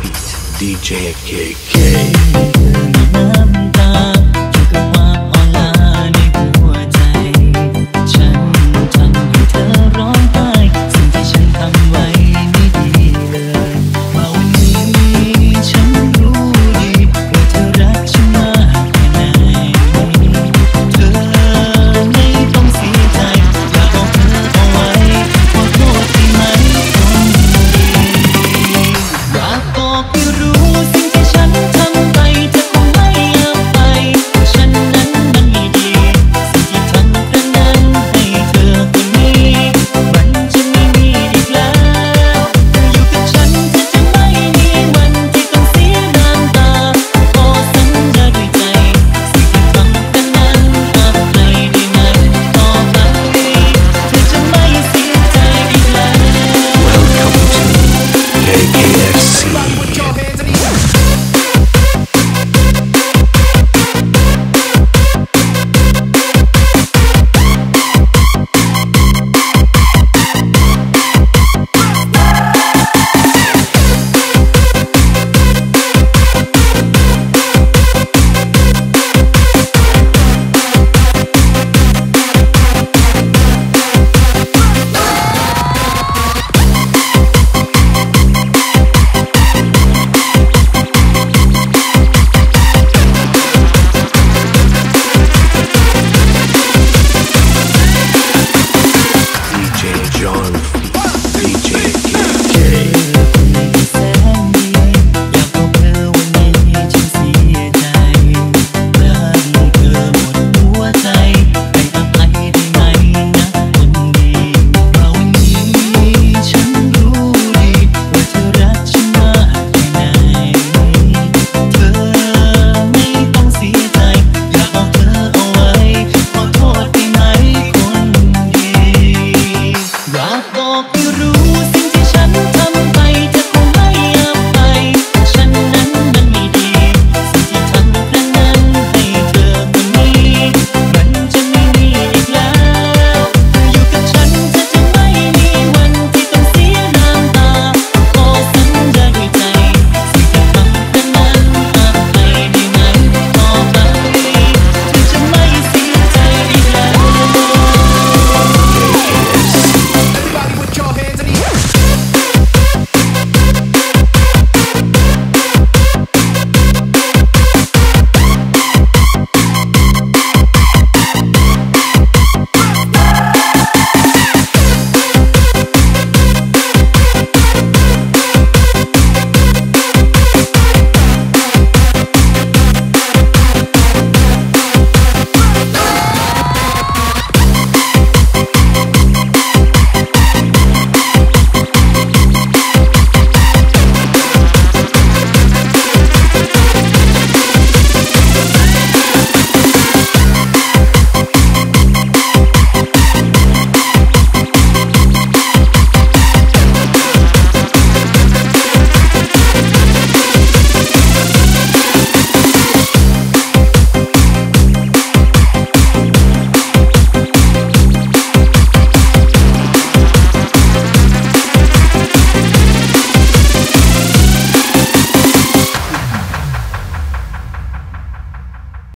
Beat DJ KK. help you